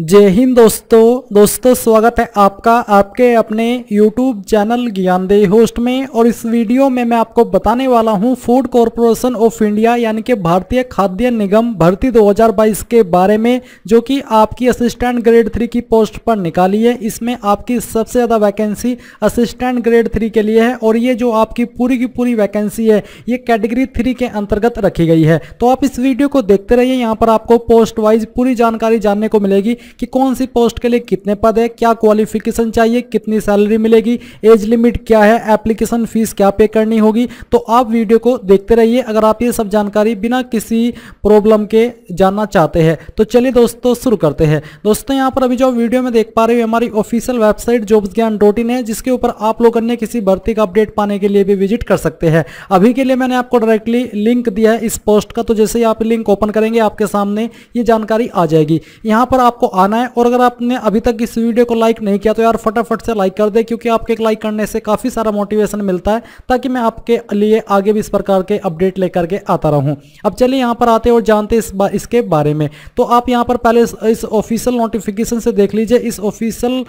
जय हिंद दोस्तों दोस्तों, स्वागत है आपका, आपके अपने YouTube चैनल ज्ञानदेही होस्ट में, और इस वीडियो में मैं आपको बताने वाला हूँ फ़ूड कॉरपोरेशन ऑफ़ इंडिया यानी कि भारतीय खाद्य निगम भर्ती 2022 के बारे में, जो कि आपकी असिस्टेंट ग्रेड थ्री की पोस्ट पर निकाली है। इसमें आपकी सबसे ज़्यादा वैकेंसी असिस्टेंट ग्रेड थ्री के लिए है, और ये जो आपकी पूरी की पूरी वैकेंसी है, ये कैटेगरी थ्री के अंतर्गत रखी गई है। तो आप इस वीडियो को देखते रहिए, यहाँ पर आपको पोस्ट वाइज पूरी जानकारी जानने को मिलेगी। कि कौन सी पोस्ट के लिए कितने पद है, क्या क्वालिफिकेशन चाहिए, कितनी सैलरी मिलेगी एज लिमिट क्या है एप्लीकेशन फ़ीस क्या पे करनी होगी। तो आप वीडियो को देखते रहिए। अगर आप ये सब जानकारी बिना किसी प्रॉब्लम के जानना चाहते हैं तो चलिए दोस्तों शुरू करते हैं। दोस्तों, यहाँ पर अभी जो वीडियो में देख पा रहे हो हमारी official website jobs Gyan dot in है, जिसके ऊपर आप लोग अन्य किसी भर्ती का अपडेट पाने के लिए भी विज़िट कर सकते हैं। अभी के लिए मैंने आपको डायरेक्टली लिंक दिया है इस पोस्ट का तो जैसे ही आप लिंक ओपन करेंगे, आपके सामने ये जानकारी आ जाएगी। यहाँ पर आपको आना है। और अगर आपने अभी तक इस वीडियो को लाइक नहीं किया तो यार फटाफट से लाइक कर दे क्योंकि आपके लाइक करने से काफ़ी सारा मोटिवेशन मिलता है ताकि मैं आपके लिए आगे भी इस प्रकार के अपडेट लेकर के आता रहूँ। अब चलिए यहाँ पर आते और जानते इस बा, इसके बारे में। तो आप यहाँ पर पहले इस ऑफिशियल नोटिफिकेशन से देख लीजिए। इस ऑफिशियल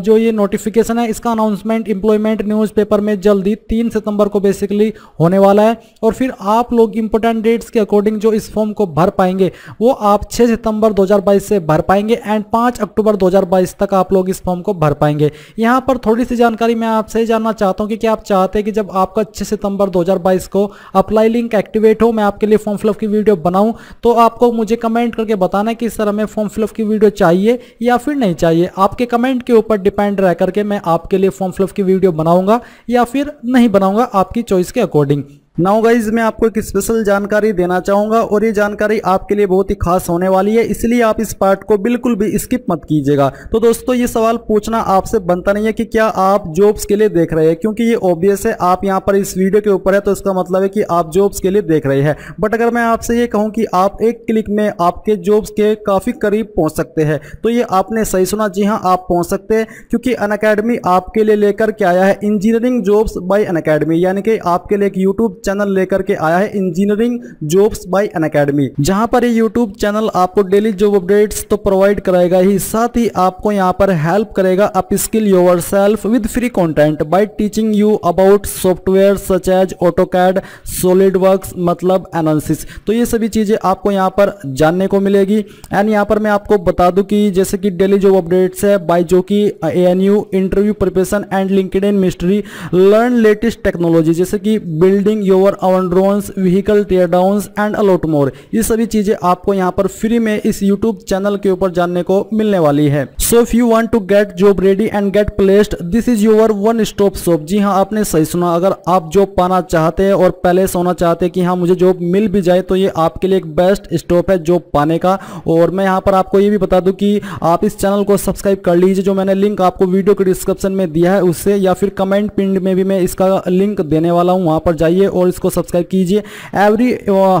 जो ये नोटिफिकेशन है इसका अनाउंसमेंट इंप्लॉयमेंट न्यूज़पेपर में जल्दी तीन सितंबर को बेसिकली होने वाला है। और फिर आप लोग इंपोर्टेंट डेट्स के अकॉर्डिंग जो इस फॉर्म को भर पाएँगे वो आप 6 सितंबर 2022 से भर पाएँगे एंड 5 अक्टूबर 2022 तक आप लोग इस फॉर्म को भर पाएँगे। यहाँ पर थोड़ी सी जानकारी मैं आपसे जानना चाहता हूँ कि क्या आप चाहते हैं कि जब आपका 6 सितंबर 2022 को अप्लाई लिंक एक्टिवेट हो, मैं आपके लिए फॉर्म फिलअप की वीडियो बनाऊँ तो आपको मुझे कमेंट करके बताना कि सर हमें फॉर्म फिलअप की वीडियो चाहिए या फिर नहीं चाहिए। आपके कमेंट के ऊपर डिपेंड रह करके मैं आपके लिए फॉर्म फिलअप की वीडियो बनाऊँगा या फिर नहीं बनाऊँगा, आपकी चॉइस के अकॉर्डिंग नाउ गाइज़ मैं आपको एक स्पेशल जानकारी देना चाहूँगा और ये जानकारी आपके लिए बहुत ही खास होने वाली है, इसलिए आप इस पार्ट को बिल्कुल भी स्किप मत कीजिएगा। तो दोस्तों, ये सवाल पूछना आपसे बनता नहीं है कि क्या आप जॉब्स के लिए देख रहे हैं, क्योंकि ये ऑब्वियस है, आप यहाँ पर इस वीडियो के ऊपर है तो इसका मतलब है कि आप जॉब्स के लिए देख रहे हैं। बट अगर मैं आपसे ये कहूँ कि आप एक क्लिक में आपके जॉब्स के काफ़ी करीब पहुँच सकते हैं तो ये आपने सही सुना, जी हाँ आप पहुँच सकते हैं, क्योंकि अन आपके लिए लेकर के आया है इंजीनियरिंग जॉब्स बाई अन यानी कि आपके लिए एक यूट्यूब चैनल लेकर के आया है engineering jobs by Unacademy. जहाँ पर ये यूट्यूब चैनल आपको डेली जॉब अपडेट्स तो प्रोवाइड कराएगा ही, साथ ही आपको यहाँ पर हेल्प करेगा upskill yourself with free content by teaching you about software such as AutoCAD solid work मतलब एनालिसिस तो ये सभी चीज़ें आपको यहाँ पर जानने को मिलेगी। एंड यहाँ पर मैं आपको बता दूँ कि जैसे कि डेली जॉब अपडेट्स है बाई जो कि A N interview preparation and LinkedIn mastery learn latest technology जैसे कि building your own drones vehicle tear down and a lot more ये सभी चीज़ें आपको यहाँ पर फ्री में इस यूट्यूब चैनल के ऊपर जानने को मिलने वाली है। So if you want to get job ready and get placed this is your one stop shop जी हाँ आपने सही सुना। अगर आप जॉब पाना चाहते हैं और पहले से होना चाहते हैं कि हाँ मुझे जॉब मिल भी जाए तो ये आपके लिए एक बेस्ट स्टॉप है जॉब पाने का। और मैं यहाँ पर आपको ये भी बता दूँ कि आप इस चैनल को सब्सक्राइब कर लीजिए, जो मैंने लिंक आपको वीडियो के डिस्क्रिप्शन में दिया है, उससे या फिर कमेंट पिंड में भी मैं इसका लिंक देने वाला हूँ। वहाँ पर जाइए और इसको सब्सक्राइब कीजिए। Every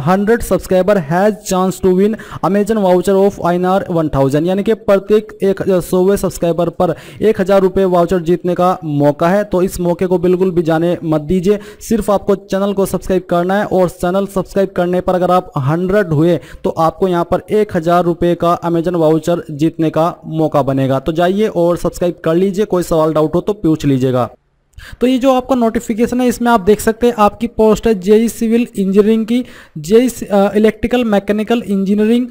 hundred subscriber has chance to win Amazon voucher of I R one thousand यानी कि प्रत्येक एक सौवे सब्सक्राइबर पर एक हज़ार रुपये वाउचर जीतने का मौका है। तो इस मौके को बिल्कुल भी जाने मत दीजिए। सिर्फ़ आपको चैनल को सब्सक्राइब करना है और चैनल सब्सक्राइब करने पर अगर आप हंड्रेड हुए तो आपको यहाँ पर एक हज़ार का अमेजन वाउचर जीतने का मौका बनेगा। तो जाइए और सब्सक्राइब कर लीजिए। कोई सवाल डाउट हो तो पूछ लीजिएगा। तो ये जो आपका नोटिफिकेशन है, इसमें आप देख सकते हैं, आपकी पोस्ट है जेई सिविल इंजीनियरिंग की। JE electrical mechanical engineering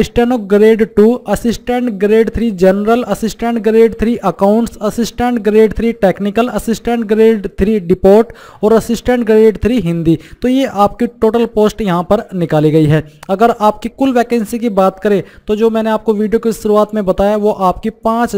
steno grade two assistant grade three general assistant grade three accounts assistant grade three technical assistant grade three depot और असिस्टेंट ग्रेड थ्री हिंदी तो ये आपकी टोटल पोस्ट यहाँ पर निकाली गई है। अगर आपकी कुल वैकेंसी की बात करें तो जो मैंने आपको वीडियो की शुरुआत में बताया, वो आपकी पाँच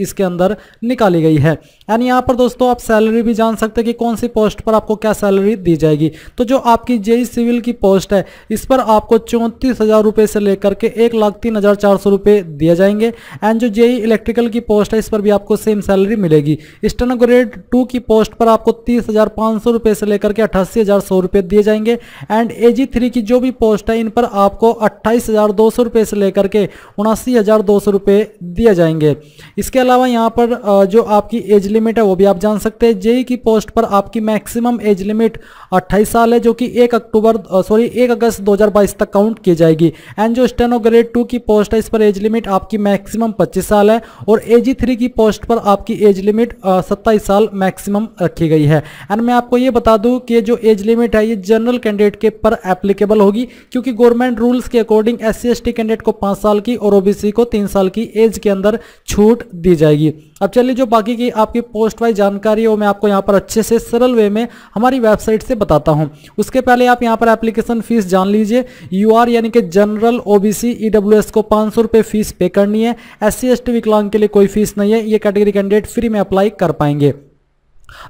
इसके अंदर निकाली गई है। यानी यहाँ पर दोस्तों आप सैलरी भी जान सकते हैं कि कौन सी पोस्ट पर आपको क्या सैलरी दी जाएगी। तो जो आपकी जेई सिविल की पोस्ट है, इस पर आपको चौंतीस हज़ार रुपए से लेकर के एक लाख तीन हज़ार चार सौ रुपए दिए जाएँगे। एंड जो जेई इलेक्ट्रिकल की पोस्ट है, इस पर भी आपको सेम सैलरी मिलेगी। स्टेनोग्रेड टू की पोस्ट पर आपको तीस हज़ार पाँच सौ रुपए से लेकर के अट्ठासी हज़ार सौ रुपए दिए जाएँगे। एंड एजी थ्री की जो भी पोस्ट है, इन पर आपको अट्ठाईस हज़ार दो सौ रुपए से लेकर के उनासी हज़ार दो सौ रुपए दिए जाएँगे। इसके अलावा यहाँ पर जो आपकी एज लिमिट है, वो भी आप जान सकते हैं। जेई की पोस्ट पर आपकी मैक्सिमम एज लिमिट 28 साल है, जो कि 1 अक्टूबर सॉरी 1 अगस्त 2022 तक काउंट की जाएगी। एंड जो स्टेनो ग्रेड टू की पोस्ट है, इस पर एज लिमिट आपकी मैक्सिमम 25 साल है और एजी थ्री की पोस्ट पर आपकी एज लिमिट सत्ताईस साल मैक्सिमम रखी गई है। एंड मैं आपको ये बता दूँ कि जो एज लिमिट है, ये जनरल कैंडिडेट के पर एप्लीकेबल होगी, क्योंकि गवर्नमेंट रूल्स के अकॉर्डिंग एस सी कैंडिडेट को पाँच साल की और ओबीसी को तीन साल की एज के अंदर छूट दी जाएगी। अब चलिए जो बाकी की आपकी पोस्ट वाइज जानकारी है, वो मैं आपको यहाँ पर अच्छे से, सरल वे में हमारी वेबसाइट से बताता हूँ। उसके पहले आप यहाँ पर एप्लीकेशन फ़ीस जान लीजिए। यू आर यानी कि जनरल ओ बी को पाँच सौ फ़ीस पे करनी है। एस सी विकलांग के लिए कोई फ़ीस नहीं है। ये कैटेगरी कैंडिडेट फ्री में अप्लाई कर पाएँगे।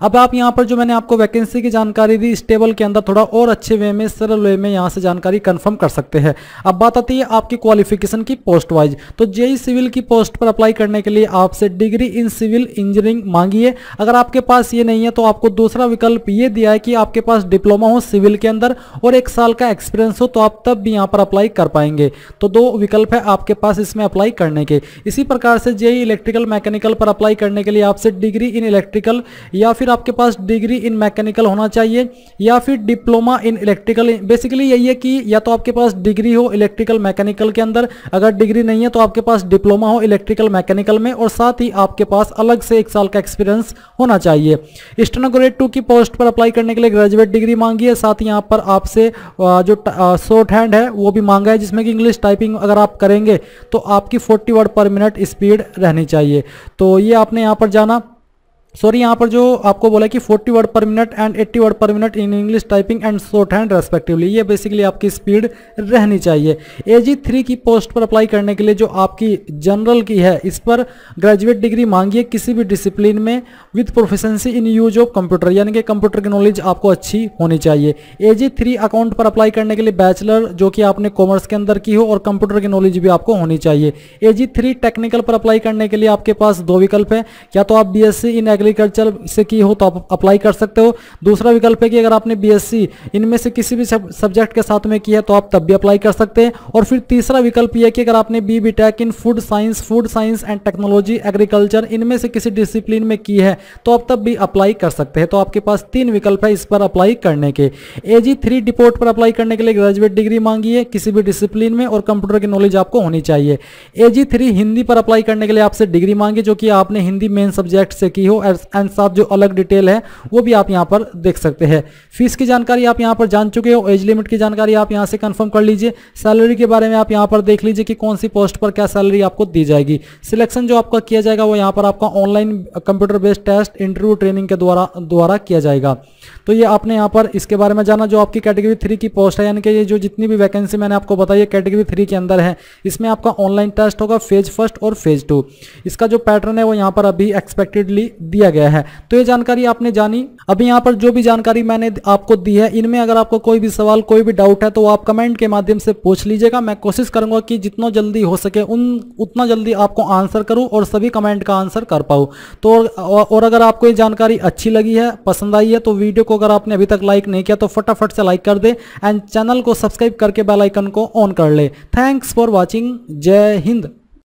अब आप यहाँ पर जो मैंने आपको वैकेंसी की जानकारी दी, इस टेबल के अंदर थोड़ा और अच्छे वे में, सरल वे में यहाँ से जानकारी कंफर्म कर सकते हैं। अब बात आती है आपकी क्वालिफिकेशन की पोस्ट वाइज तो जेई सिविल की पोस्ट पर अप्लाई करने के लिए आपसे डिग्री इन सिविल इंजीनियरिंग मांगी है अगर आपके पास ये नहीं है तो आपको दूसरा विकल्प ये दिया है कि आपके पास डिप्लोमा हो सिविल के अंदर और एक साल का एक्सपीरियंस हो तो आप तब भी यहाँ पर अप्लाई कर पाएँगे। तो दो विकल्प है आपके पास इसमें अप्लाई करने के। इसी प्रकार से जेई इलेक्ट्रिकल मैकेनिकल पर अप्लाई करने के लिए आपसे डिग्री इन इलेक्ट्रिकल या या फिर आपके पास डिग्री इन मैकेनिकल होना चाहिए, या फिर डिप्लोमा इन इलेक्ट्रिकल। बेसिकली यही है कि या तो आपके पास डिग्री हो इलेक्ट्रिकल मैकेनिकल के अंदर, अगर डिग्री नहीं है तो आपके पास डिप्लोमा हो इलेक्ट्रिकल मैकेनिकल में, और साथ ही आपके पास अलग से एक साल का एक्सपीरियंस होना चाहिए। स्टेनोग्रेड टू की पोस्ट पर अप्लाई करने के लिए ग्रेजुएट डिग्री मांगी है, साथ ही यहाँ पर आपसे जो शॉर्ट हैंड है, वो भी मांगा है, जिसमें कि इंग्लिश टाइपिंग अगर आप करेंगे तो आपकी 40 वर्ड पर मिनट स्पीड रहनी चाहिए। तो ये आपने यहाँ पर जाना। सॉरी यहाँ पर जो आपको बोला कि 40 word per minute and 80 word per minute in English typing and shorthand respectively ये बेसिकली आपकी स्पीड रहनी चाहिए। एजी थ्री की पोस्ट पर अप्लाई करने के लिए जो आपकी जनरल की है, इस पर ग्रेजुएट डिग्री मांगिए किसी भी डिसिप्लिन में with proficiency in use of computer यानी कि कंप्यूटर की नॉलेज आपको अच्छी होनी चाहिए। एजी थ्री अकाउंट पर अप्लाई करने के लिए बैचलर जो कि आपने कॉमर्स के अंदर की हो और कंप्यूटर की नॉलेज भी आपको होनी चाहिए। एजी थ्री टेक्निकल पर अप्लाई करने के लिए आपके पास दो विकल्प है। या तो आप B S C in agriculture से की हो तो आप अप्लाई कर सकते हो। दूसरा विकल्प है कि अगर आपने बीएससी इनमें से किसी भी सब्जेक्ट के साथ में किया तो आप तब भी अप्लाई कर सकते हैं। और फिर तीसरा विकल्प यह कि अगर आपने B B tech in food science food science and technology agriculture इनमें से किसी डिसिप्लिन में की है तो आप तब भी अप्लाई कर सकते हैं। तो आपके पास तीन विकल्प है इस पर अप्लाई करने के। एजी थ्री डिपोर्ट पर अप्लाई करने के लिए ग्रेजुएट डिग्री मांगी है किसी भी डिसिप्लिन में और कंप्यूटर की नॉलेज आपको होनी चाहिए। एजी थ्री हिंदी पर अप्लाई करने के लिए आपसे डिग्री मांगी, जो कि आपने हिंदी मेन सब्जेक्ट से की हो एंड साथ जो अलग डिटेल है, वो भी आप यहाँ पर देख सकते हैं। फ़ीस की जानकारी आप यहाँ पर जान चुके हो एज लिमिट की जानकारी आप यहाँ से कंफर्म कर लीजिए। सैलरी के बारे में आप यहाँ पर देख लीजिए कि कौन सी पोस्ट पर क्या सैलरी आपको दी जाएगी। सिलेक्शन जो आपका किया जाएगा, वो यहाँ पर आपका online computer based test interview training के द्वारा द्वारा किया जाएगा। तो ये आपने यहाँ पर इसके बारे में जाना, जो आपकी कैटेगरी थ्री की पोस्ट है, यानी कि ये जो जितनी भी वैकेंसी मैंने आपको बताई है कैटेगरी थ्री के अंदर है। इसमें आपका ऑनलाइन टेस्ट होगा फ़ेज़ फ़र्स्ट और फ़ेज़ टू इसका जो पैटर्न है, वो यहाँ पर अभी एक्सपेक्टेडली दिया गया है। तो ये जानकारी आपने जानी। अभी यहाँ पर जो भी जानकारी मैंने आपको दी है, इनमें अगर आपको कोई भी सवाल, कोई भी डाउट है तो आप कमेंट के माध्यम से पूछ लीजिएगा। मैं कोशिश करूँगा कि जितना जल्दी हो सके, उन, उतना जल्दी आपको आंसर करूँ और सभी कमेंट का आंसर कर पाऊँ। तो और अगर आपको ये जानकारी अच्छी लगी है, पसंद आई है तो वीडियो को अगर आपने अभी तक लाइक नहीं किया तो फटाफट से लाइक कर दे एंड चैनल को सब्सक्राइब करके बेलाइकन को ऑन कर ले। Thanks for watching. जय हिंद।